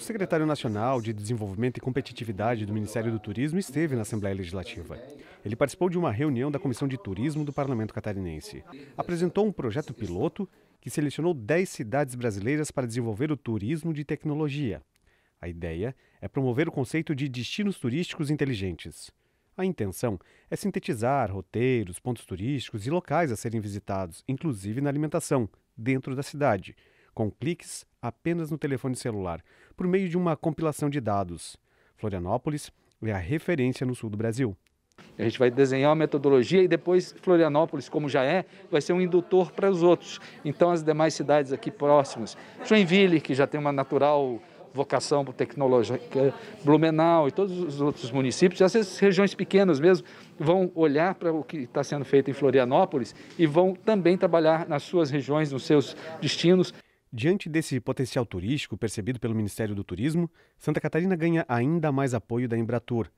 secretário nacional de Desenvolvimento e Competitividade do Ministério do Turismo esteve na Assembleia Legislativa. Ele participou de uma reunião da Comissão de Turismo do Parlamento Catarinense. Apresentou um projeto piloto que selecionou 10 cidades brasileiras para desenvolver o turismo de tecnologia. A ideia é promover o conceito de destinos turísticos inteligentes. A intenção é sintetizar roteiros, pontos turísticos e locais a serem visitados, inclusive na alimentação, dentro da cidade, com cliques apenas no telefone celular, por meio de uma compilação de dados. Florianópolis é a referência no sul do Brasil. A gente vai desenhar uma metodologia e depois Florianópolis, como já é, vai ser um indutor para os outros. Então, as demais cidades aqui próximas, Joinville, que já tem uma natural vocação por tecnologia, Blumenau e todos os outros municípios, essas regiões pequenas mesmo, vão olhar para o que está sendo feito em Florianópolis e vão também trabalhar nas suas regiões, nos seus destinos. Diante desse potencial turístico percebido pelo Ministério do Turismo, Santa Catarina ganha ainda mais apoio da Embratur.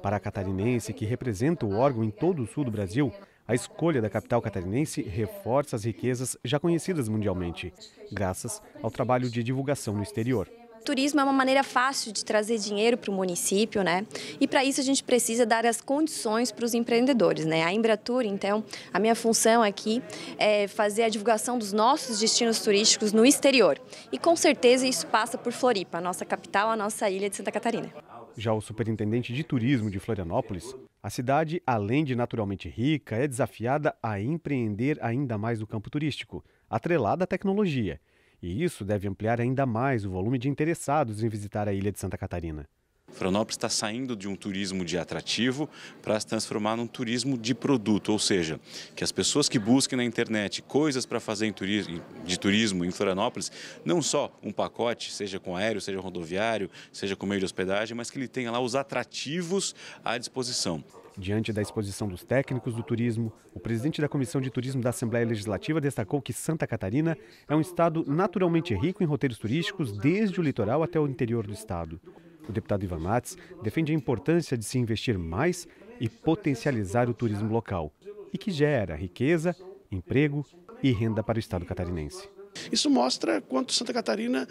Para a catarinense, que representa o órgão em todo o sul do Brasil, a escolha da capital catarinense reforça as riquezas já conhecidas mundialmente, graças ao trabalho de divulgação no exterior. Turismo é uma maneira fácil de trazer dinheiro para o município, né? E para isso a gente precisa dar as condições para os empreendedores, né? A Embratur, então, a minha função aqui é fazer a divulgação dos nossos destinos turísticos no exterior. E com certeza isso passa por Floripa, a nossa capital, a nossa ilha de Santa Catarina. Já o superintendente de turismo de Florianópolis, a cidade, além de naturalmente rica, é desafiada a empreender ainda mais no campo turístico, atrelada à tecnologia e isso deve ampliar ainda mais o volume de interessados em visitar a ilha de Santa Catarina. Florianópolis está saindo de um turismo de atrativo para se transformar num turismo de produto, ou seja, que as pessoas que busquem na internet coisas para fazer turismo, de turismo em Florianópolis, não só um pacote, seja com aéreo, seja rodoviário, seja com meio de hospedagem, mas que ele tenha lá os atrativos à disposição. Diante da exposição dos técnicos do turismo, o presidente da Comissão de Turismo da Assembleia Legislativa destacou que Santa Catarina é um estado naturalmente rico em roteiros turísticos desde o litoral até o interior do estado. O deputado Ivan Matos defende a importância de se investir mais e potencializar o turismo local, e que gera riqueza, emprego e renda para o estado catarinense. Isso mostra quanto Santa Catarina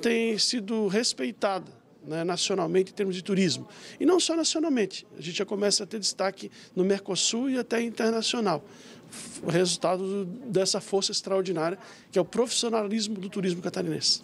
tem sido respeitada né, nacionalmente em termos de turismo. E não só nacionalmente, a gente já começa a ter destaque no Mercosul e até internacional. O resultado dessa força extraordinária que é o profissionalismo do turismo catarinense.